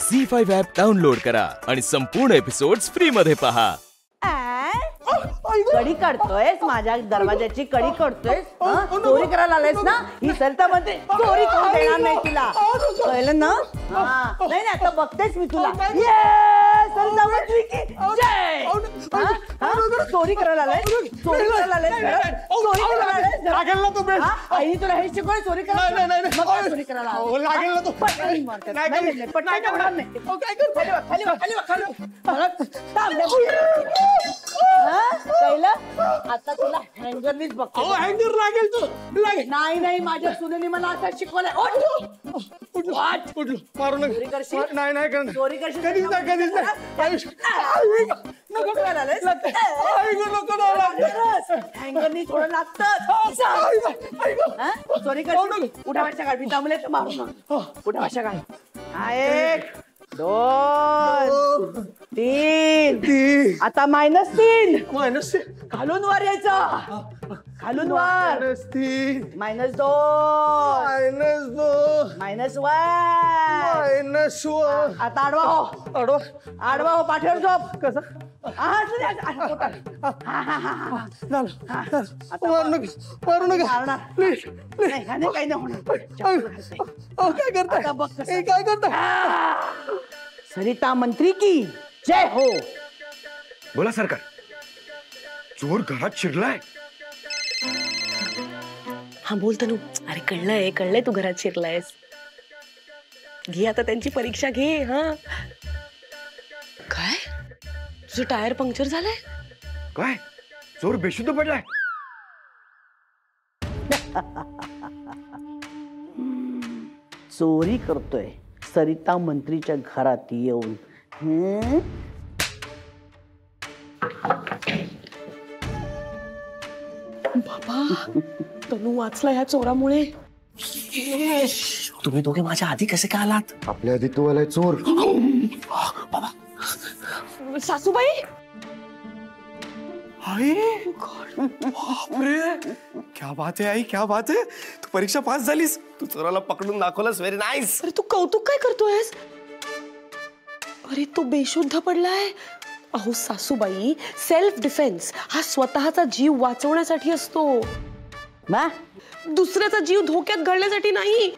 Zee five app download करा आणि संपूर्ण एपिसोड्स फ्री मध्ये पहा कडी काढतोयस माझ्या दरवाजाची कडी काढतोयस हं? चोरी करायला आलायस ना ही सरिता म्हणते चोरी करून देणार नाही तुला कळलं ना हा. नाही नाही आता बघतेच मी तुला ये, सरिता म्हणते की जय. हा? चोरी करायला आलाय? चोरी करायला? चोरी करायला? लागेल ना तो? आईने तुला हे शिकवलं चोरी करायला? नाही, नाही, चोरी करायला आला? अहो, लागेल ना तो. पटकन मारतात. नाही, होणार काय? खाली खाली खाली हा? आता तुला हँगरनीच बघतो. अहो हँगर लागेल तो. लागेल नाही नाही माझ्या सुनेने मला आता शिकवलंय! उठलो मारू चोरी नका करशील? नाही नाही करणार. चोरी करशील? कधीच नाही कधीच नाही. नको करायला नको. हँगरनी थोडं लागतं. हा? चोरी करशील? उठा भाषा काढ मी दमले तर मारू. उठा भाषा काढ हा, एक दोन तीन. आता मायनस तीन. मायनस खालून वर यायचं. खालून वर. मायनस तीन. मायनस दोन. मायनस दोन. Minus one. Minus one. आता आडवा हो. अडो आडवा हो पाठीवर झोप. कसं? हा, असू दे, असू दे, पोटात. हा, हा, हा, हा. झालं. आता मारू नका. मारू नका. मारणार. प्लीज नाही, ह्याने काही नाही होणार. चप्पल घालते. अहो काय करताय? आता बघ कसं. काय करताय? सरिता मंत्री की? जय हो. बोला सरकार. चोर घरात शिरलाय हा। बोल तनू। अरे कळलंय कळलंय तू घरात शिरलायस घे आता त्यांची परीक्षा घे हा. काय? तुझं टायर पंक्चर झालंय? काय? चोर बेशुद्ध पडलाय. चोरी करतोय. सरिता मंत्रीच्या घरात येऊन. हम्म? बाबा तनू वाचला ह्या चोरामुळे. तुम्ही दोघे माझ्या आधी कसे काय आलात? आपल्या आधी तो आलाय चोर. सासूबाई? आई? बापरे. क्या बात है आई क्या बात है. तू परीक्षा पास झालीस. तू चोराला पकडून दाखवलंस. व्हेरी नाईस अरे तू कौतुक काय करतोयस? अरे तो बेशुद्ध पडलाय. अहो सासूबाई सेल्फ डिफेन्स हा स्वतःचा जीव वाचवण्यासाठी असतो. मा दुसऱ्याचा जीव धोक्यात घालण्यासाठी नाही.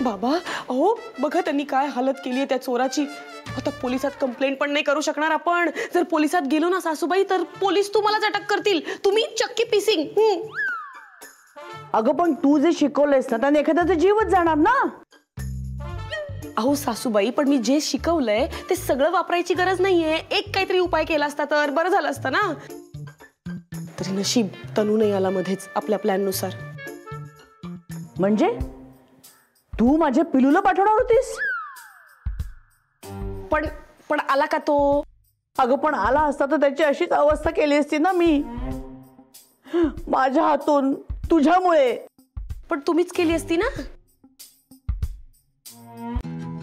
बाबा अहो बघा त्यांनी काय हालत केली आहे त्या चोराची. आता पोलिसात कंप्लेंट पण नाही करू शकणार आपण. जर पोलिसात गेलो ना सासूबाई तर पोलीस तुम्हालाच अटक करतील. तुम्ही चक्की पिसिंग. अगं पण तू जे शिकवलंयस ना त्याने एखाद्याचा जीवच जाणार ना? अहो सासूबाई पण मी जे शिकवलंय ते सगळं वापरायची गरज नाहीये. एक काहीतरी उपाय केला असता तर बरं झालं असतं ना? तरी नशीब तनू नाही आला मध्येच आपल्या प्लॅननुसार म्हणजे? तू माझ्या पिलूला पाठवणार होतीस? पण पण आला का तो? अगं पण आला असता तर त्याची अशीच अवस्था केली असती ना मी. माझ्या हातून तुझ्यामुळे. पण तुम्हीच केली असती ना?